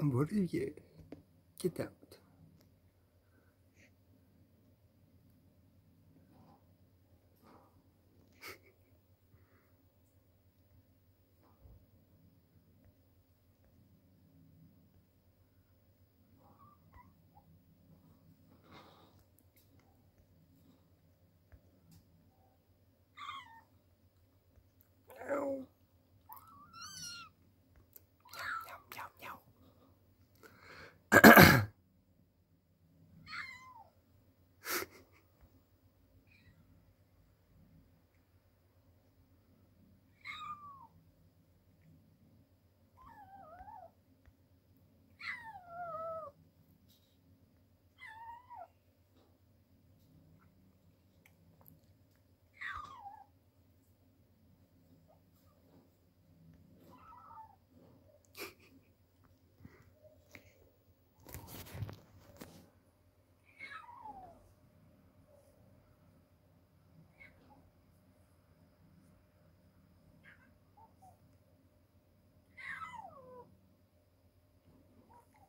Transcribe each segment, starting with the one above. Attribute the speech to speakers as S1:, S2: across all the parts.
S1: What are you? Get out.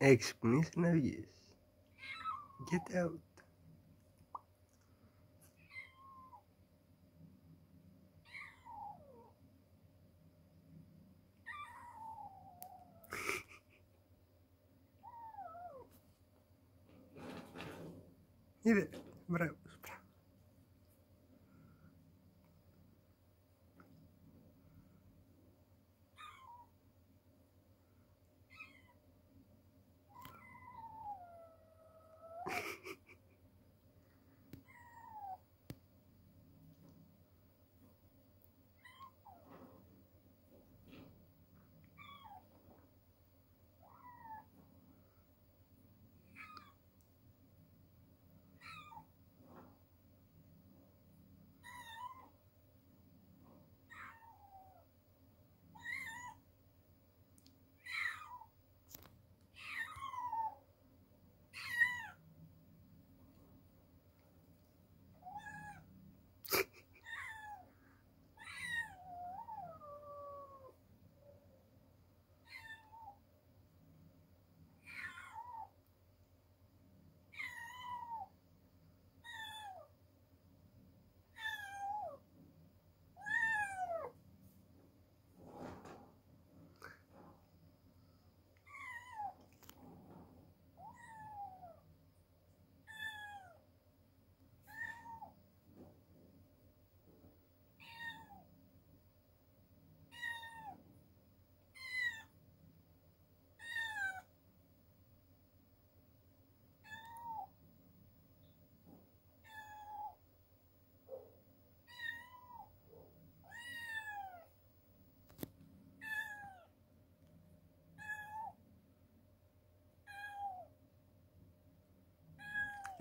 S1: Explanation of yes. Get out. Mire, bravo,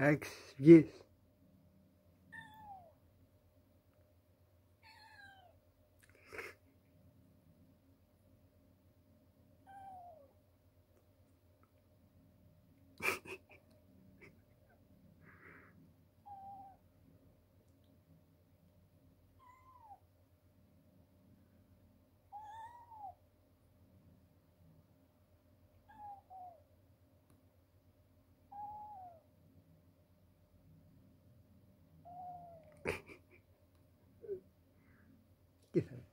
S1: X, yes. given.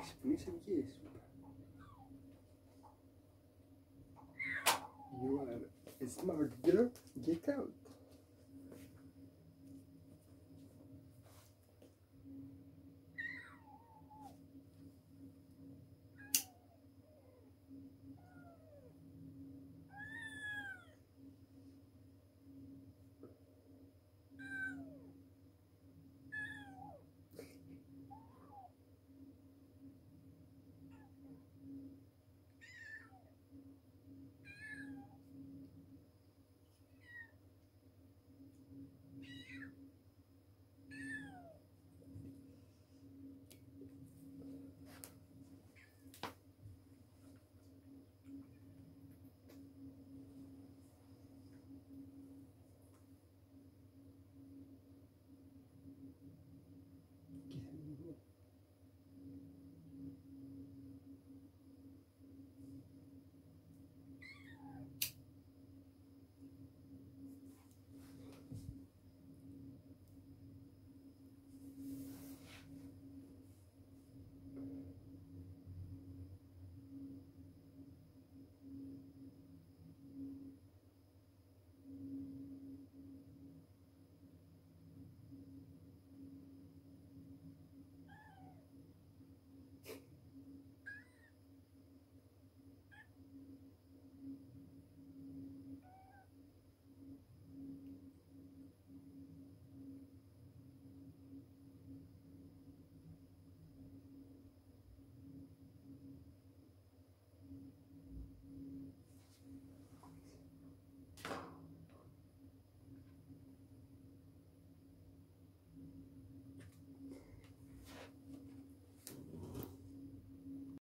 S1: Expensive gift. You are a smart girl. Get out.